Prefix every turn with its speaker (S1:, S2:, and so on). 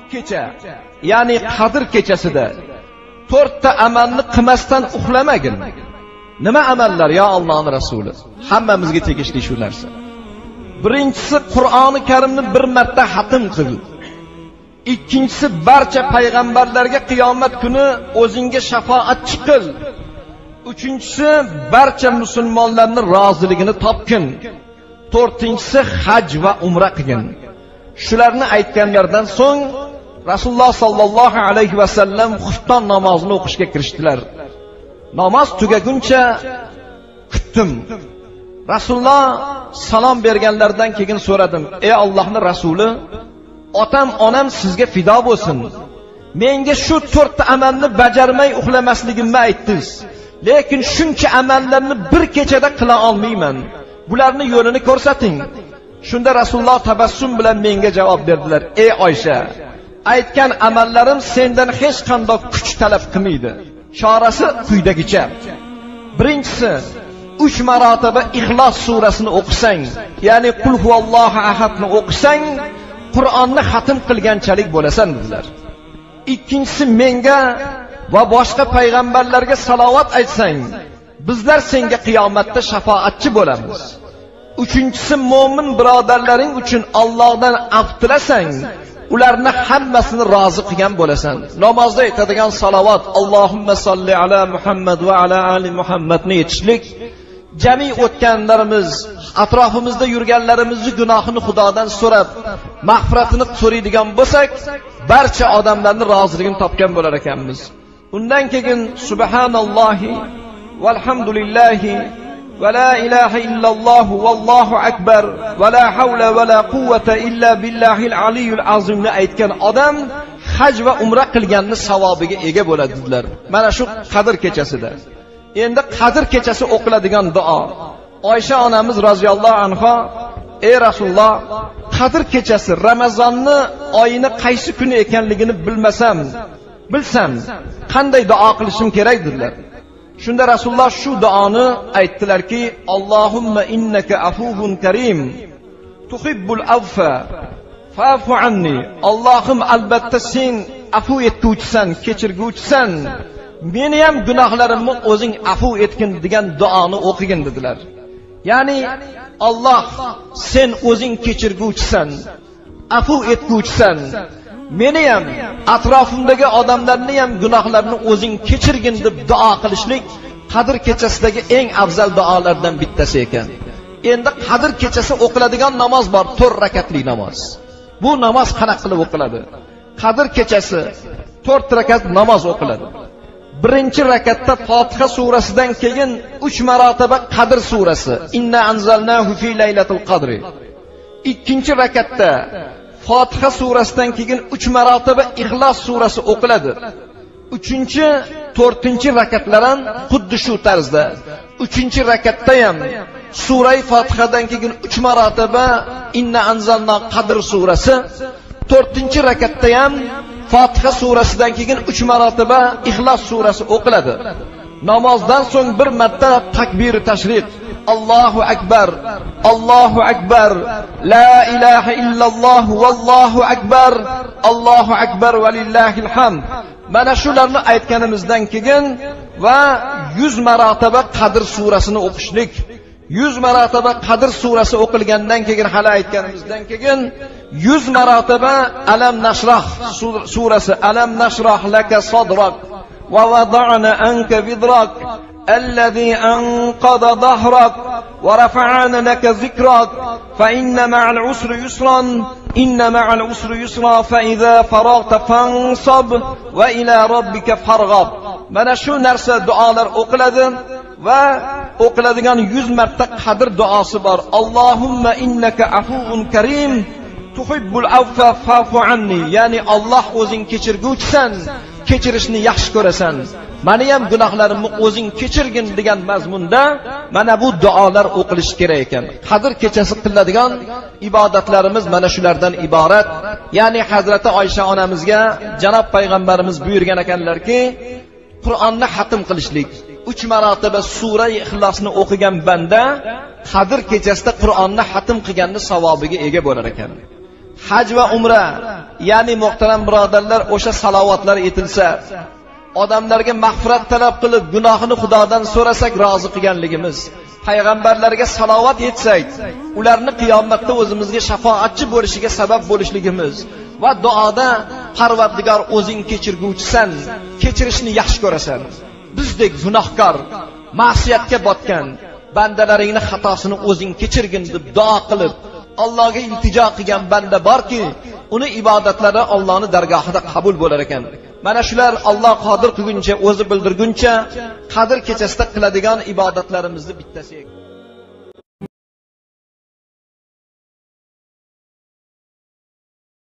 S1: bu kecha ya'ni qadr kechasida to'rtta amalni qilmasdan uxlamagin. Nima amallar yo allohni rasuli? Hammamizga tegishli shu narsa. Birinchisi qur'oni karimni bir marta hatm qil. Ikkinchisi barcha payg'ambarlarga qiyomat kuni o'zingga shafoatchi qil uchinchisi barcha musulmonlarni roziligini topgin. To'rtinchisi haj va umra qilgin. Shularni aytganlaridan so'ng rasululloh sollallohu alayhi vasallam xufton namozini o'qishga kirishdilar. Namoz tugaguncha kutdim. Rasululloh salom berganlaridan keyin so'radim ey ollohni rasuli otam onam sizga fido bo'lsin. Menga shu to'rtta amalni bajarmay uxlamasligimni aytdingiz. Lekin shuncha amallarni bir kechada qila olmayman. Bularni yo'lini ko'rsating. Shunda rasululloh tabassum bilan menga javob berdilar ey oysha aytgan amallarim sendan hech qanday kuch talab qilmaydi. Chorasi quyidagicha. Birinchisi uch marotaba ixlos surasini o'qisang ya'ni qul huvallohu ahadni o'qisang qur'onni xatm qilganchalik bo'lasan dedilar. Ikkinchisi menga va boshqa payg'ambarlarga salovat aytsang bizlar senga qiyomatda shafoatchi bo'lamiz. Uchinchisi mo'min birodarlaring uchun Allohdan af tilasang ularni hammasini rozi qilgan bo'lasan. Namozda aytadigan salovat allohimma solli ala muhammad va ala ali muhammadni aytishlik jami o'tganlarimiz atrofimizda yurganlarimizni gunohini xudodan so'rab mag'firatini so'raydigan bo'lsak barcha odamlarni roziligini topgan bo'lar ekanmiz. Undan keyin subhanallohi valhamdulillahi ولا إله إلا الله والله أكبر ولا حول ولا قوة إلا بالله العلي العظيم aytgan odam haj va umra qilganni savobiga ega bo'ladi dedilar mana shu qadr kechasida endi qadr kechasi o'qiladigan duo oysha onamiz roziyallohu anhu ey rasululloh qadr kechasi ramazonni oyini qaysi kuni ekanligini bilmasam bilsam qanday duo qilishim kerak dedilar shunda rasululloh shu duoni aytdilarki allohumma innaka afuvun karim tuhibbul avfa fa'fu anni. Allohim albatta sen afu etguvchisan kechirguvchisan. Meni ham gunohlarimni o'zing afu etgin degan duoni o'qigin dedilar. Ya'ni olloh sen o'zing kechirguvchisan afu etguvchisan. Meni ham atrofimdagi odamlarni ham gunohlarini o'zing kechirgin deb duo qilishlik qadr kechasidagi eng afzal duolardan bittasi ekan. Endi qadr kechasi o'qiladigan namoz bor to'rt rakatli namoz. Bu namoz qanaqa qilib o'qiladi? Qadr kechasi to'rt rakat namoz o'qiladi. Birinchi rakatda fotiha surasidan keyin uch marotaba qadr surasi inna anzalnahu fi laylatil qadri ikkinchi rakatda fotiha surasidan keyin uch marotaba ixlos surasi o'qiladi. Uchinchi to'rtinchi rakatlar ham xuddi shu tarzda. Uchinchi rakatda ham suray fotihadan keyin uch marotaba inna anzalna qadr surasi. To'rtinchi rakatda ham fotiha surasidan keyin uch marotaba ixlos surasi o'qiladi. Namozdan so'ng bir marta takbiri tashriq. Allahu akbar. Allahu akbar. La ilaha illalloh. Vallohu akbar. Allohu akbar. Valillahil hamd. Mana shularni aytganimizdan keyin va 100 marotaba qadr surasini o'qishlik. 100 marotaba qadr surasi o'qilgandan keyin hali aytganimizdan keyin 100 marotaba alam Nashrah surasi. Alam Nashrah laka sadrak. Va vadana anka vidrak الذي أنقض ظهرك ورفعنا لك ذكرك فإن مع العسر يسرا إن مع العسر يسرا فإذا فرغت فانصب وإلى ربك فارغب mana shu narsa duolar o'qiladi va o'qiladigan yuz marta qadr duosi bor allohumma innaka afuvun karim tuhibbul affa fa'fu anni ya'ni Alloh o'zing kechirguvchisan kechirishni yaxshi ko'rasan mani ham gunohlarimni o'zing kechirgin degan mazmunda mana bu duolar o'qilishi kerak ekan. Qadr kechasi qilinadigan ibodatlarimiz mana shulardan iborat. Ya'ni hazrati oysha onamizga janob payg'ambarimiz buyurgan ekanlarki qur'onni hatm qilishlik uch marotaba sura ixlosni o'qigan banda qadr kechasida qur'onni hatm qilganni savobiga ega bo'lar ekan. Haj va umra ya'ni muhtaram birodarlar o'sha salovatlar etilsa odamlarga mag'firat talab qilib gunohini xudodan so'rasak rozi qilganligimiz. Payg'ambarlarga salovat yetsak ularni qiyomatda o'zimizga shafoatchi bo'lishiga sabab bo'lishligimiz va duoda parvardigor o'zing kechirguvchisan kechirishni yaxshi ko'rasan. Bizdek gunohkor ma'siyatga botgan bandalaringni xatosini o'zing kechirgin deb duo qilib allohga iltijo qilgan banda borki uni ibodatlari Allohni dargohida qabul bo'lar ekan. Mana shular Alloh qodir qilguncha o'zi bildirguncha qadr kechasida qiladigan ibodatlarimizni bittasi